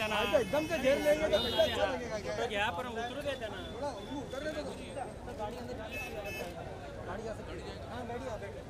एकदम से घेर लेंगे तो कितना अच्छा लगेगा क्या? तो पण उतरू थोड़ा करने दो गाड़ी अंदर गाड़ी आ सकती है। हाँ गाड़ी आ बैठे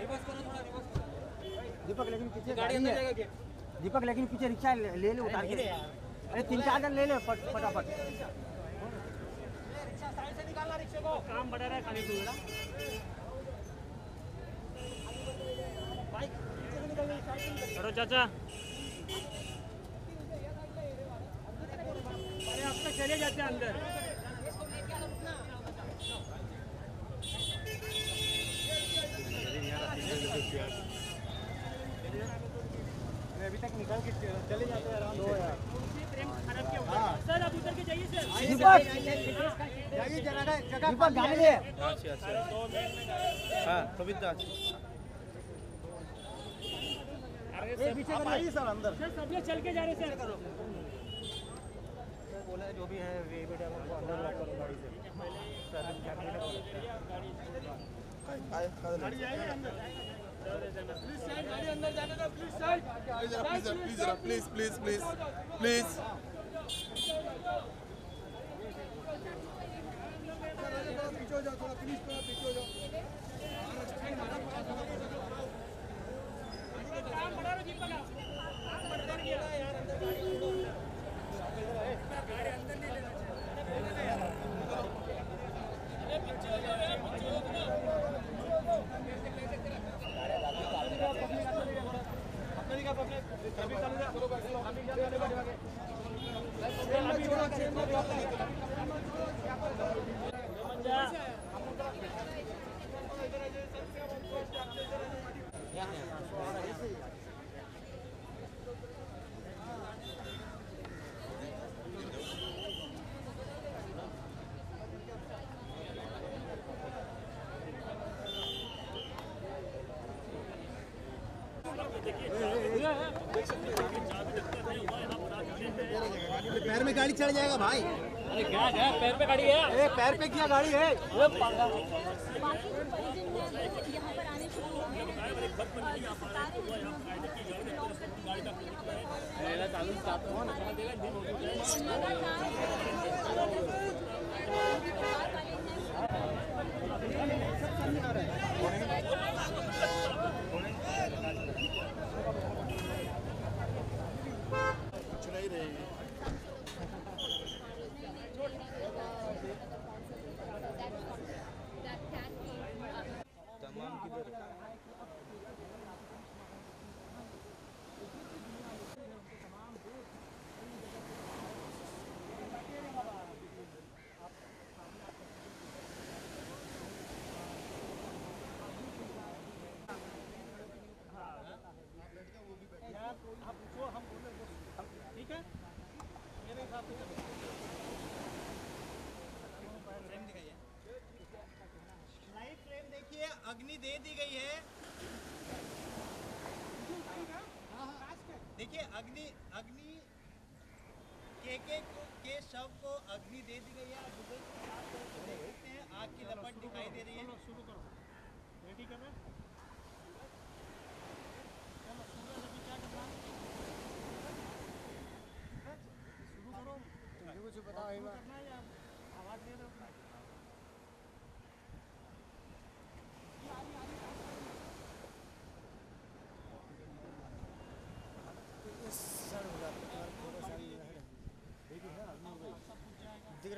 रिवर्स करो थोड़ा रिवर्स करो। दीपक लेकिन पीछे गाड़ी अंदर जाएगा क्या? दीपक लेकिन पीछे रिक्शा ले ले उतार के। अरे तीन चार जन ले ले फट- फटाफट। काम बढ़ा रहा है खाली तू बेटा अरे चाचा अरे अब तक चले जाते हैं अंदर। अभी तक निकल के चले जाते हैं आराम से। यार। सर आप उतर के जाइए सर। दीपक! दीपक गाड़ी ले। ए पीछे कर आइए सर अंदर। सर सब लोग चल के जा रहे हैं सर। बोला जो भी है वे बेटा को अंदर लॉक करो गाड़ी से प्लीज़ प्लीज़ प्लीज़ प्लीज़ पीछे हो जाओ थोड़ा प्लीज़ थोड़ा पीछे हो जाओ पैर में गाड़ी चढ़ जाएगा भाई अरे क्या पैर पे गाड़ी है ए पैर पे किया गाड़ी है बाकी जो परिजन देखिए अग्नि अग्नि के के को के शव को अग्नि दे दी गई है। गूगल पे आप तो देख सकते हैं आग की लपट दिखाई दे रही है। शुरू करो। रेडी कर रहे चलो शुरू करो मुझे बताओ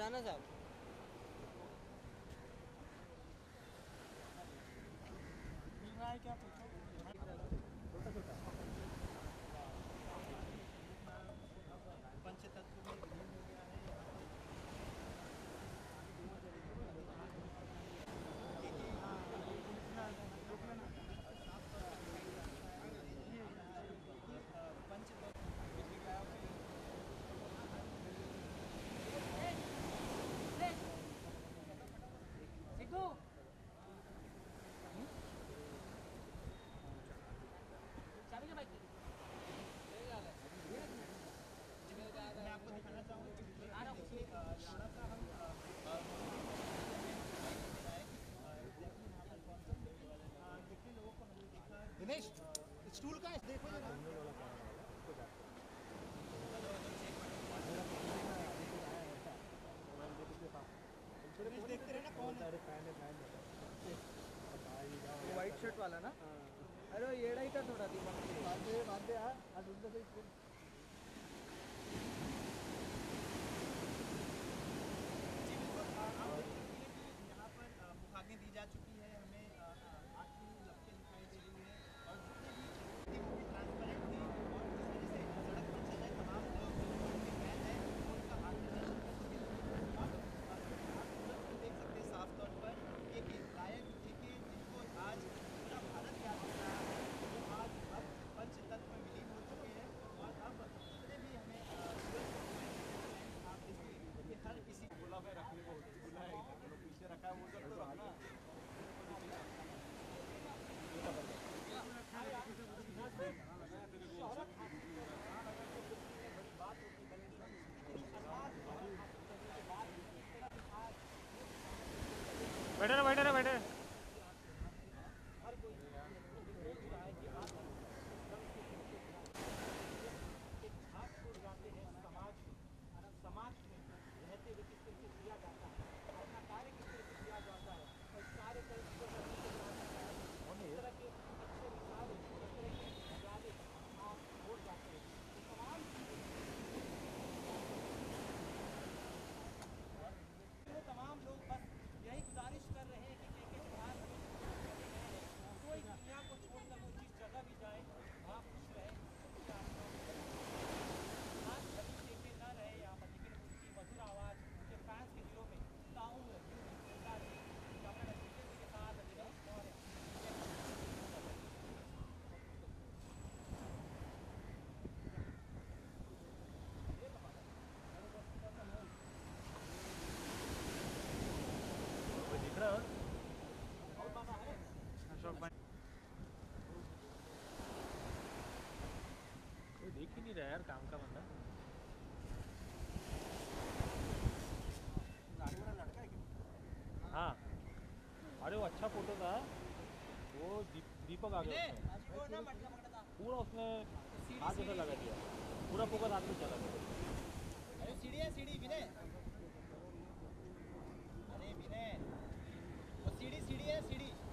राणा साहब। क्या पूछा i don't यार काम का बंदा। हाँ अरे वो अच्छा फ़ोटो था। वो दीप, दीपक आ गया पूरा उसने हाथ जैसा लगा दिया। पूरा फोकस हाथ में चला गया। अरे सीढ़ी है सीढ़ी विनय अरे विनय वो सीढ़ी सीढ़ी है सीढ़ी।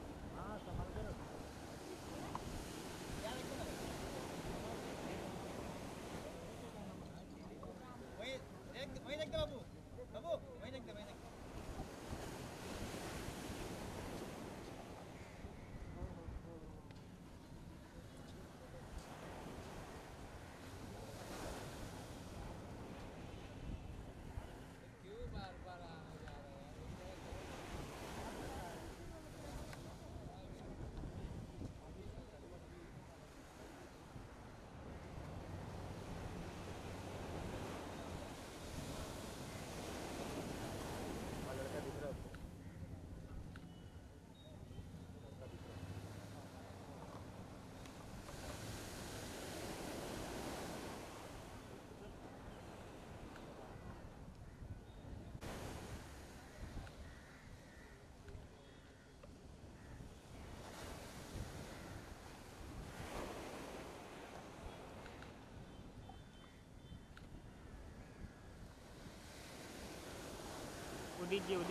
हैं वो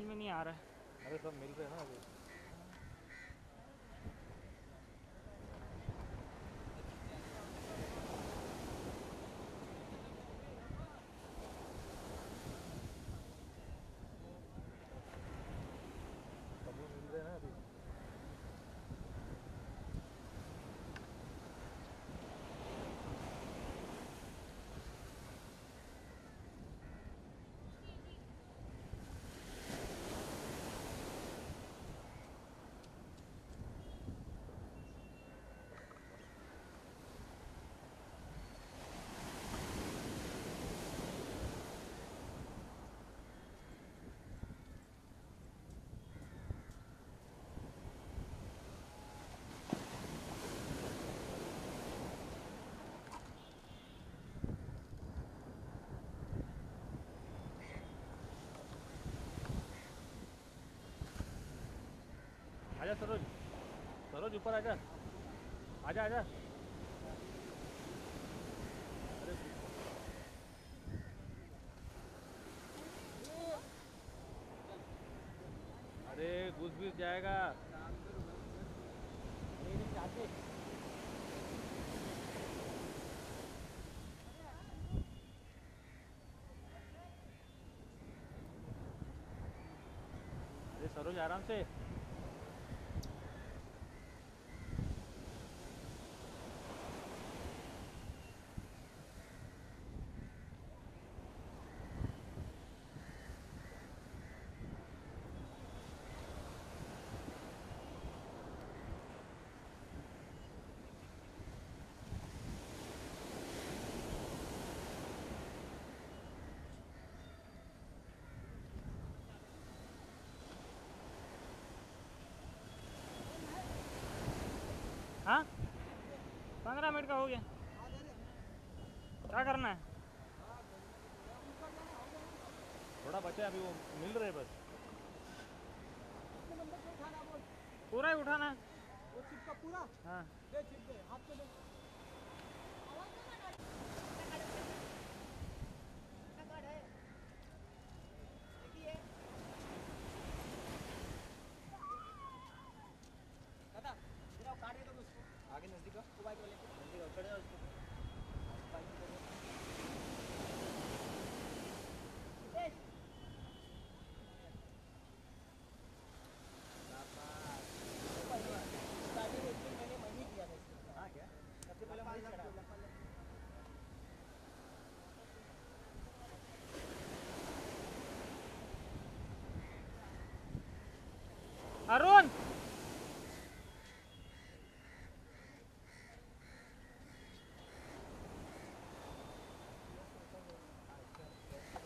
समझ में नहीं आ रहा है। अरे सब मिल रहे हैं ना अभी सभी मिल रहे हैं ना अभी आजा सरोज। सरोज ऊपर आजा। आजा आजा। अरे घुस घुस जाएगा। अरे सरोज आराम से। पंद्रह मिनट का हो गया। क्या करना है? थोड़ा बचा अभी वो मिल रहे बस। पूरा ही उठाना है। वो चिपका पूरा? हाँ दे चिप दे हाथ पे दे दादा मेरा काट दे दो उसको आगे नज़दीक आओ तो बाइक वाले नज़दीक आओ खड़े हो उसको बाइक पे दो। स्टार्टिंग एक दिन मैंने मैं ही किया था इसको हाँ क्या सबसे पहले मैं ही चढ़ा अरुण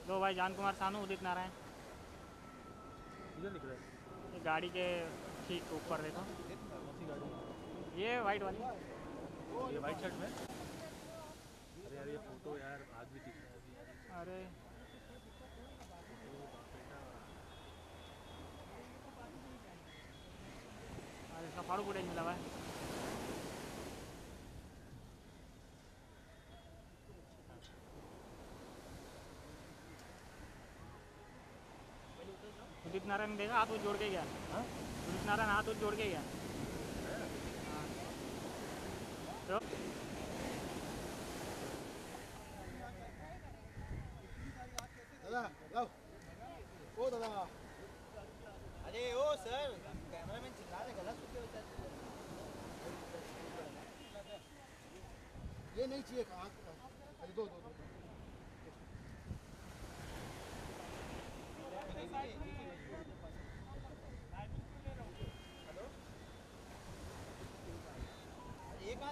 दो भाई जान कुमार सानू उदित नारायण। इधर है ये गाड़ी के ठीक ऊपर देखो। ये वाइट वाली। ये वाइट शर्ट में? अरे यार ये फ़ोटो यार आज भी दिख फाड़ू फुटेज मिला हुआ है उदित नारायण देगा देखा हाथ जोड़ के गया सुदीप उदित नारायण हाथ जोड़ के गया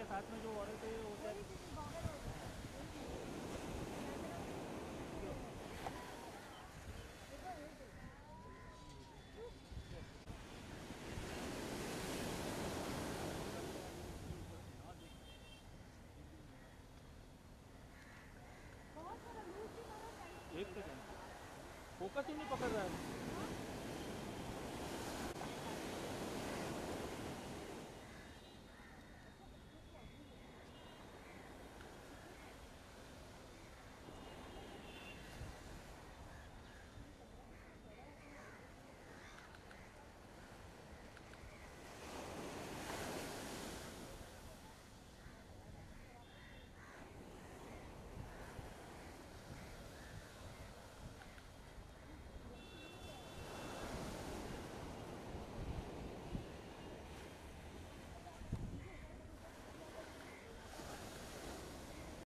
के साथ में जो औरत है वो क्या एक सेकंड फोकस ही नहीं पकड़ रहा है।